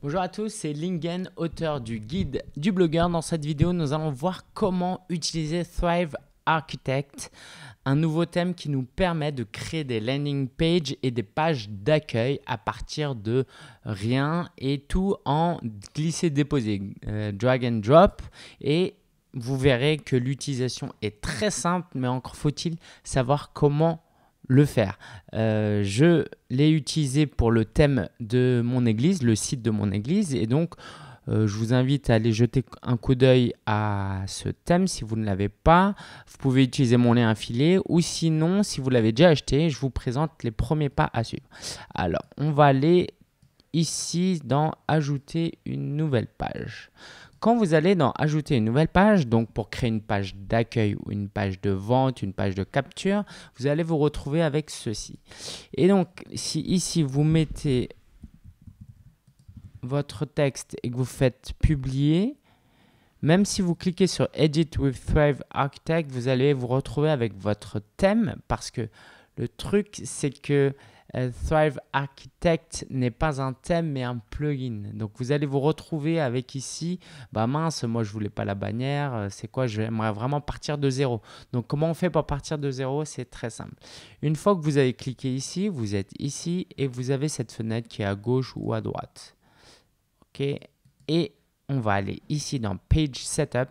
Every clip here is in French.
Bonjour à tous, c'est Lingen, auteur du guide du blogueur. Dans cette vidéo, nous allons voir comment utiliser Thrive Architect, un nouveau thème qui nous permet de créer des landing pages et des pages d'accueil à partir de rien et tout en glisser-déposer, euh, drag and drop. Et vous verrez que l'utilisation est très simple, mais encore faut-il savoir comment le faire. Euh, je l'ai utilisé pour le thème de mon église, le site de mon église, et donc euh, je vous invite à aller jeter un coup d'œil à ce thème si vous ne l'avez pas. Vous pouvez utiliser mon lien affilié ou sinon, si vous l'avez déjà acheté, je vous présente les premiers pas à suivre. Alors, on va aller ici dans Ajouter une nouvelle page. Quand vous allez dans Ajouter une nouvelle page, donc pour créer une page d'accueil ou une page de vente, une page de capture, vous allez vous retrouver avec ceci. Et donc, si ici vous mettez votre texte et que vous faites publier, même si vous cliquez sur Edit with Thrive Architect, vous allez vous retrouver avec votre thème parce que le truc, c'est que Thrive Architect n'est pas un thème mais un plugin. Donc vous allez vous retrouver avec ici, bah mince, moi je voulais pas la bannière, euh, c'est quoi J'aimerais vraiment partir de zéro. Donc comment on fait pour partir de zéro? C'est très simple. Une fois que vous avez cliqué ici, vous êtes ici et vous avez cette fenêtre qui est à gauche ou à droite. Ok? Et on va aller ici dans Page Setup.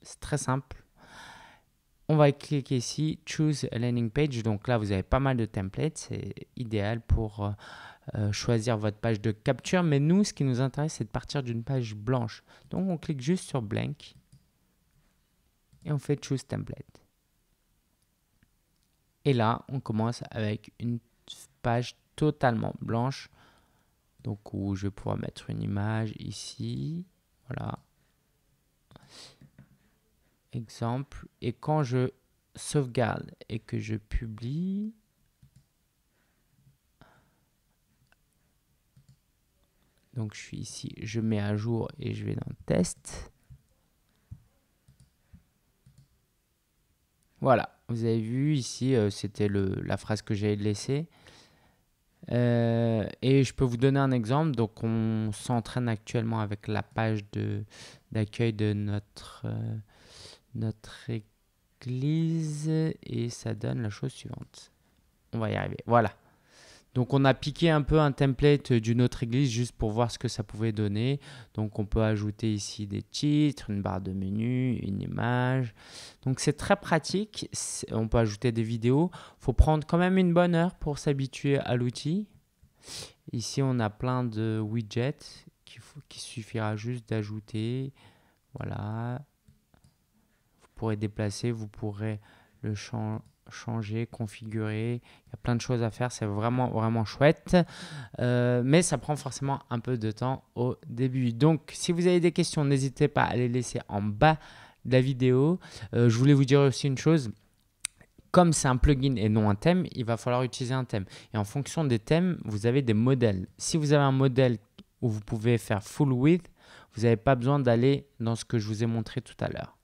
C'est très simple on va cliquer ici, Choose a Landing Page. Donc là, vous avez pas mal de templates. C'est idéal pour euh, euh, choisir votre page de capture. Mais nous, ce qui nous intéresse, c'est de partir d'une page blanche. Donc on clique juste sur Blank et on fait Choose Template. Et là, on commence avec une page totalement blanche. Donc où je vais pouvoir mettre une image ici. Voilà exemple, et quand je sauvegarde et que je publie, donc je suis ici, je mets à jour et je vais dans test. Voilà, vous avez vu ici, euh, c'était la phrase que j'avais laissée. Euh, et je peux vous donner un exemple. Donc, on s'entraîne actuellement avec la page d'accueil de, notre euh, notre église et ça donne la chose suivante. On va y arriver. Voilà. Donc on a piqué un peu un template d'une autre église juste pour voir ce que ça pouvait donner. Donc on peut ajouter ici des titres, une barre de menu, une image. Donc c'est très pratique. On peut ajouter des vidéos. Il faut prendre quand même une bonne heure pour s'habituer à l'outil. Ici on a plein de widgets qu'il qui suffira juste d'ajouter. Voilà pourrez déplacer, vous pourrez le changer, configurer. Il y a plein de choses à faire, c'est vraiment, vraiment chouette. Euh, mais ça prend forcément un peu de temps au début. Donc, si vous avez des questions, n'hésitez pas à les laisser en bas de la vidéo. Euh, je voulais vous dire aussi une chose comme c'est un plugin et non un thème, il va falloir utiliser un thème. Et en fonction des thèmes, vous avez des modèles. Si vous avez un modèle où vous pouvez faire full width, vous n'avez pas besoin d'aller dans ce que je vous ai montré tout à l'heure.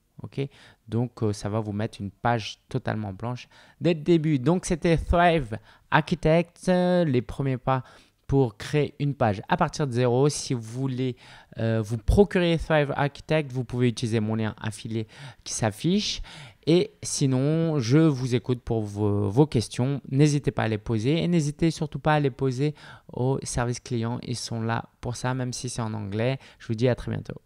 Donc, euh, ça va vous mettre une page totalement blanche dès le début. Donc, c'était Thrive Architect, les premiers pas pour créer une page à partir de zéro. Si vous voulez euh, vous procurer Thrive Architect, vous pouvez utiliser mon lien affilié qui s'affiche. Et sinon, je vous écoute pour vos, vos questions. N'hésitez pas à les poser et n'hésitez surtout pas à les poser au service client. Ils sont là pour ça, même si c'est en anglais. Je vous dis à très bientôt.